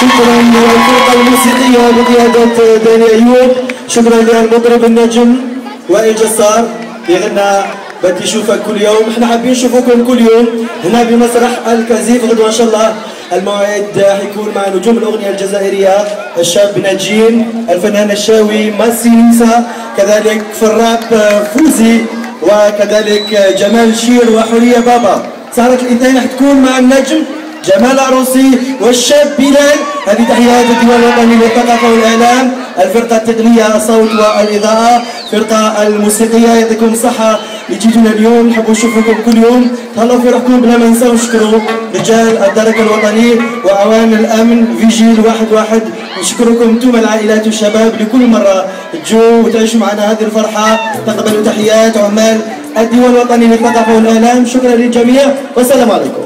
شكرا للفرقة الموسيقية بقيادة داني أيوب شكرا للمطرب النجم وائل جسار يغنى بدي أشوفك كل يوم. إحنا حابين نشوفكم كل يوم. هنا بمسرح الكازيف غدوة إن شاء الله. الموعد حيكون مع نجوم الأغنية الجزائرية. الشاب ناجين الفنان الشاوي ماسي نيسا كذلك في الراب فوزي وكذلك جمال شير وحورية بابا. سهرة الاثنين حتكون مع النجم. جمال عروسي والشاب بلال. هذه تحيات الديوان الوطني للثقافة والإعلام. الفرقة التقنية الصوت والإضاءة. فرقة الموسيقية يعطيكم الصحة. اللي جيتونا اليوم نحبوا نشوفكم كل يوم. تهلاو في روحكم بلا ما ننساو. نشكروا رجال الدرك الوطني وأعوان الأمن. فيجيل واحد واحد. نشكركم أنتم العائلات والشباب لكل مرة تجوا وتعيشوا معنا هذه الفرحة. تقبلوا تحيات عمال الديوان الوطني للثقافة والإعلام. شكرا للجميع. والسلام عليكم.